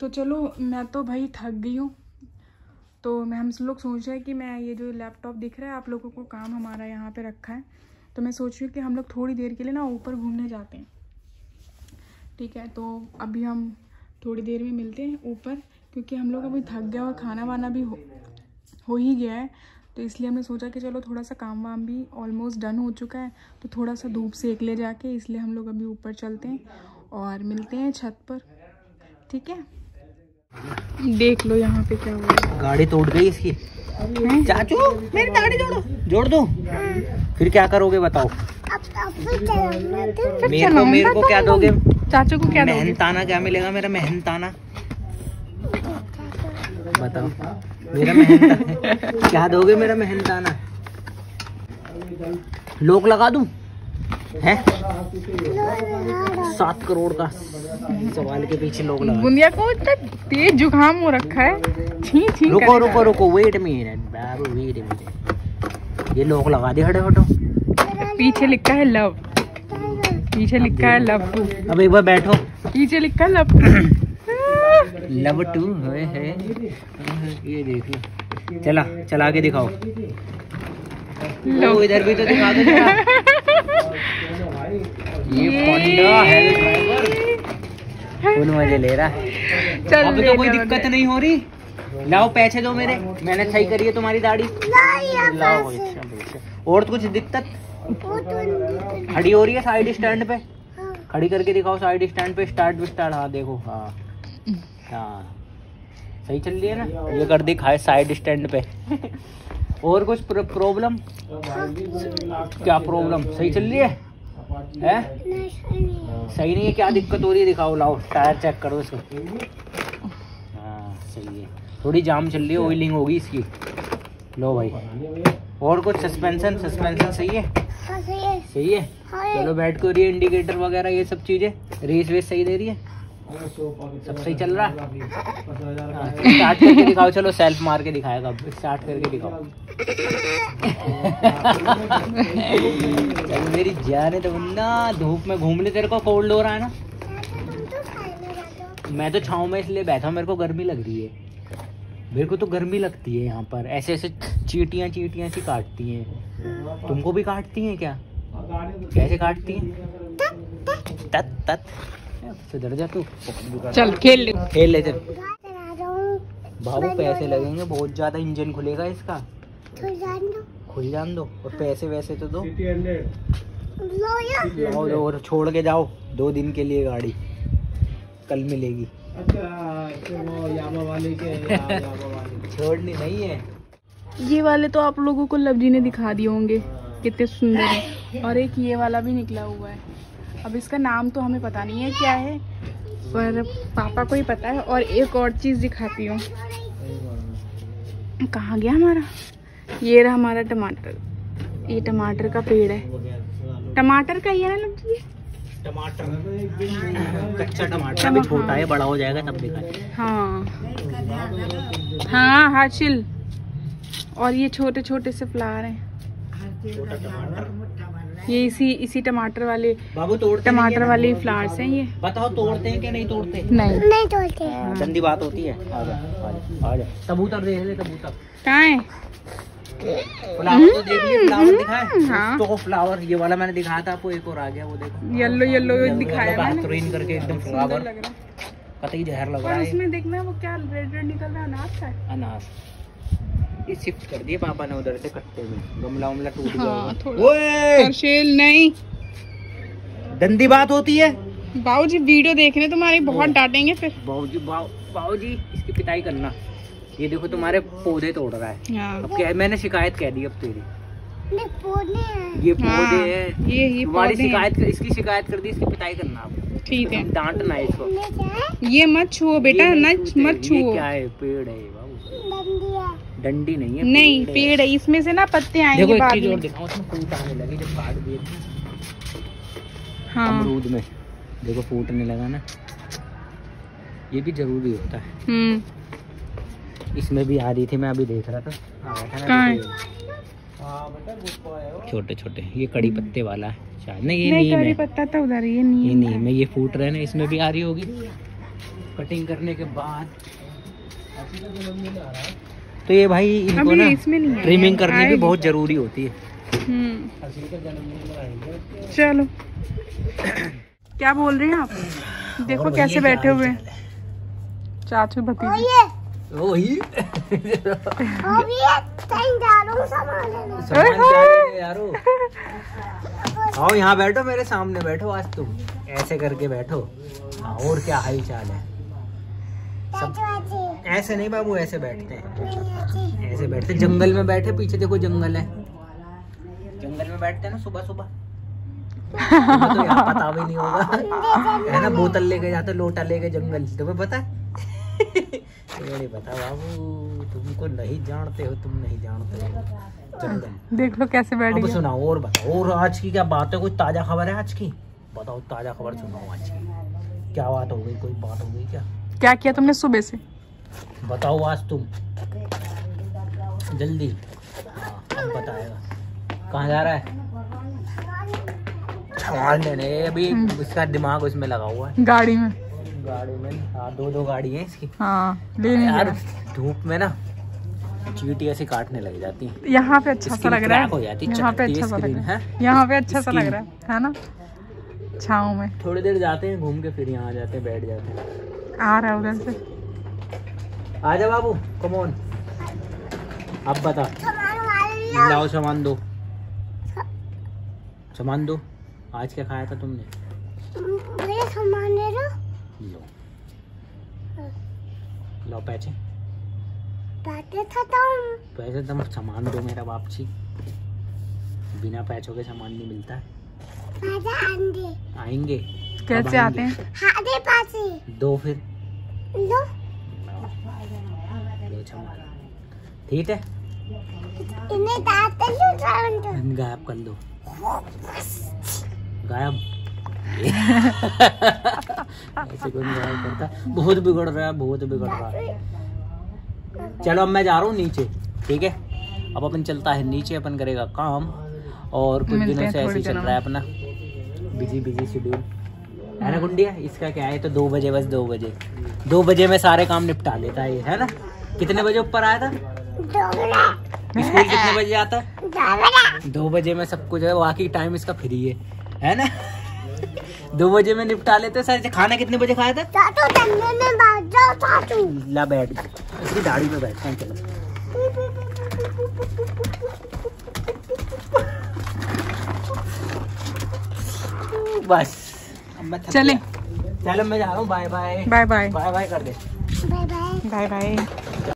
तो चलो, मैं तो भाई थक गई हूँ। तो मैं, हम लोग सोच रहे हैं कि मैं ये जो लैपटॉप दिख रहा है, आप लोगों को काम हमारा यहाँ पे रखा है। तो मैं सोच रही हूँ कि हम लोग थोड़ी देर के लिए ना ऊपर घूमने जाते हैं। ठीक है तो अभी हम थोड़ी देर में मिलते हैं ऊपर, क्योंकि हम लोग अभी थक गए और खाना वाना भी हो हो ही गया है। तो इसलिए हमने सोचा कि चलो, थोड़ा सा काम वाम भी ऑलमोस्ट डन हो चुका है। तो थोड़ा सा धूप सेक ले जाके इसलिए हम लोग अभी ऊपर चलते हैं और मिलते हैं छत पर। ठीक है? देख लो यहाँ पे क्या हुआ। गाड़ी तोड़ गई इसकी? चाचू मेरी गाड़ी जोड़ो जोड़ दो। फिर क्या करोगे बताओ। मेरे को मेरे को क्या दोगे? चाचू को क्या दोगे? मेहनताना क्या मिलेगा मेरा मेहनताना? बताओ। मेरा मेहनताना क्या दोगे मेरा मेहनताना? लोक लगा दूँ? है? सात करोड़ का सवाल के पीछे लोग लगा। बुंदिया को इतना तेज जुकाम हो रखा है। छी छी रुको रुको रुको वेट मिनट बाबू वेट मिनट ये लोग लगा दे हटे हटो पीछे लिखा है लव पीछे लिखा है लव टू अब एक बार बैठो। पीछे लिखा है लव टू लव टू है है। ये देख लो। चला चला के दिखाओ। लो इधर भी तो दिखा दो। ये है ले रहा चल अब तो कोई दिक्कत नहीं हो रही। लाओ पैसे दो मेरे। मैंने सही करी है तुम्हारी दाढ़ी। लाओ अच्छा। और तो कुछ दिक्कत? खड़ी हो रही है साइड स्टैंड पे? खड़ी करके दिखाओ साइड स्टैंड पे। Start start. हाँ देखो। हाँ। हाँ। सही चल रही है ना? ये कर दिखाए साइड स्टैंड पे। और कुछ प्रॉब्लम क्या प्रॉब्लम सही चल रही है? हैं? सही नहीं है क्या दिक्कत हो रही है? दिखाओ लाओ टायर चेक करो इसको। हाँ सही है। थोड़ी जाम चल रही है ऑयलिंग होगी इसकी। लो भाई। और कुछ सस्पेंशन सस्पेंशन सही है? सही है। चलो बैठ को रही है इंडिकेटर वगैरह ये सब चीज़ें रेस वेस सही दे रही है? सब सही चल रहा? है स्टार्ट करके दिखाओ चलो सेल्फ मार के दिखाएगा अब। स्टार्ट करके दिखाओ। चल मेरी जान है तो ना धूप में घूमने तेरे को कोल्ड हो रहा है ना? मैं तो छाँव में इसलिए बैठा हूँ मेरे को गर्मी लग रही है। मेरे को तो गर्मी लगती है यहाँ पर। ऐसे ऐसे चीटियाँ चीटियाँ सी काटती हैं। तुमको भी काटती हैं क्या? कैसे काटती हैं? तत तत। सुधर जा तू चल खेल ले। खेल ले चल। बाबू पैसे लगेंगे बहुत ज़्यादा इंजन खुलेगा इसका। खुल जान दो। और पैसे वैसे तो दो। लाओ दो और छोड़ के जाओ दो दिन के लिए गाड़ी। कल मिलेगी। छोड़नी नहीं है। ये वाले तो आप लोगों को लव जी ने दिखा दिए होंगे कितने सुंदर है। और एक ये वाला भी निकला हुआ है। अब इसका नाम तो हमें पता नहीं है क्या है पर पापा को ही पता है और एक और चीज़ दिखाती हूँ। कहाँ गया हमारा? ये रहा हमारा टमाटर। ये टमाटर का पेड़ है। टमाटर का ही है ना जी टमाटर। कच्चा टमाटर। अभी छोटा है बड़ा हो जाएगा तब दिखाए हाँ। हाँ हाशिल। और ये छोटे छोटे से फ्लावर हैं। टमाटर। ये इसी इसी टमाटर वाले बाबू तोड़ते टमाटर वाले फ्लावर्स हैं ये। बताओ तोड़ते हैं कि नहीं तोड़ते? नहीं। हाँ, गंदी बात होती है। आ जा आ जा आ जा। कबूतर देख ले कबूतर। कहाँ है? फ्लावर तो देख लिए फ्लावर दिखाए। हाँ। तो फ्लावर ये वाला मैंने दिखाया था आपको एक और आ गया वो देखो। येलो येलो दिखाया मैंने। करके एकदम फ्लावर लग रहा है। जहर लग रहा है। उसमें देखना वो क्या रेड रेड निकल रहा है अनाज का है। अनाज ये शिफ्ट कर दिए पापा ने उधर से कट्टे में। गमला उमला टूट गया। हाँ। ओए! हर्षेल नहीं। गंदी बात होती है। बाबू जी वीडियो देखने तुम्हारी बहुत डांटेंगे फिर। बाबूजी बाबू बाबूजी इसकी पिटाई करना। ये देखो तुम्हारे पौधे तोड़ रहा है। हाँ। अब क्या मैंने शिकायत कह दी अब तेरी। ये हाँ, पौधे हैं ये ये तुम्हारी पौधे हैं। शिकायत इसकी शिकायत कर दी इसकी पिटाई करना आप ठीक है। डांटना इसको। ये मत छुओ बेटा न मत छुओ। क्या है पेड़ है डंडी नहीं है नहीं पेड़ है। इसमें से ना पत्ते आएँगे एक बाद में। दिखाओ उसमें फूट आने लगी जब काट दिए हाँ अमरूद में। देखो फूटने लगा ना। ये भी ज़रूरी होता है। हम्म। इसमें भी आ रही थी मैं अभी देख रहा था। आ रहा था ना है? देखो। छोटे छोटे ये कड़ी पत्ते वाला है शायद। नहीं ये नहीं है पत्ता तो उधर ये नहीं ये नहीं है ये फूट रहे ना इसमें भी आ रही होगी। कटिंग करने के बाद। तो ये भाई इनको ना है। ट्रिमिंग करनी भी आएगी। बहुत ज़रूरी होती है। हम्म। चलो। क्या बोल रहे हैं आप? देखो कैसे बैठे हुए चाचू भतीजी। वही। आओ यहाँ बैठो मेरे सामने बैठो आज तुम। ऐसे करके बैठो। हाँ, और क्या हाल चाल है ऐसे नहीं बाबू ऐसे बैठते हैं। ऐसे बैठते जंगल में बैठे पीछे देखो जंगल है। जंगल में बैठते हैं ना सुबह सुबह। तो यार पता भी नहीं होगा। है ना बोतल लेके जाते लोटा लेके जंगल। तुम्हें पता है? ये नहीं पता बाबू तुमको नहीं जानते हो तुम नहीं जानते हो। देख लो कैसे बैठ अब सुनाओ और बताओ और आज की क्या बात है? कोई ताज़ा खबर है आज की? बताओ ताज़ा खबर सुनाओ आज की। क्या बात हो गई? कोई बात हो गई क्या? क्या किया तुमने सुबह से? बताओ आज तुम। जल्दी। हाँ बताएगा। कहाँ जा रहा है? छान लेने। अभी हम्म। इसका दिमाग उसमें लगा हुआ है। गाड़ी में। गाड़ी में। हाँ दो दो गाड़ी है इसकी। हाँ लेने यार धूप में ना चीटी ऐसी काटने लग जाती है। यहाँ पे अच्छा सा लग रहा हो। जाती है है, यहाँ पे अच्छा सा लग रहा है। यहाँ पे अच्छा सा लग रहा है है ना? छाँव में। थोड़ी देर जाते हैं घूम के फिर यहाँ आ जाते हैं बैठ जाते हैं। आ रहा है उधर से। आजा बाबू कमोन अब बता। लाओ सामान दो। सामान दो। आज क्या खाया था तुमने? लो। लो पैसे। पैसे तुम। सामान दो मेरा बापची बिना पैसों के सामान नहीं मिलता। है आएँगे। कैसे आते आएँगे? हैं दो फिर। लो। सामान। ठीक है। इन्हें गायब कर दो। गायब। ऐसे कोई नहीं गायब करता। बहुत बिगड़ रहा है बहुत बिगड़ रहा है। चलो अब मैं जा रहा हूँ नीचे ठीक है? अब अपन चलता है नीचे अपन करेगा काम और कुछ दिनों से ऐसे चल रहा है अपना। बिज़ी बिज़ी शेड्यूल है ना गुंडिया? इसका क्या है? तो दो बजे बस दो बजे। दो बजे में सारे काम निपटा लेता है ये है ना? कितने बजे ऊपर आया था? स्कूल कितने बजे आता है? दो बजे। में सब कुछ है बाकी टाइम इसका फ्री है। है ना? दो बजे में निपटा लेते सर खाना कितने बजे खाया था? ला बैठ इसकी दाढ़ी में बैठते हैं चलो। बस अब मैं चले। चलो मैं जा रहा हूँ bye bye bye bye bye bye कर दे। Bye bye bye bye